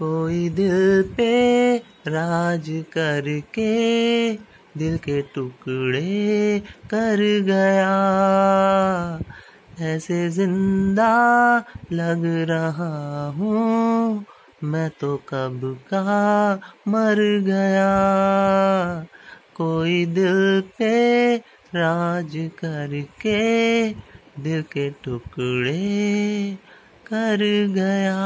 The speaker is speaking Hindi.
कोई दिल पे राज करके, दिल के टुकड़े कर गया। ऐसे ज़िंदा लग रहा हूँ, मैं तो कब का मर गया। कोई दिल पे राज करके, दिल के टुकड़े कर गया।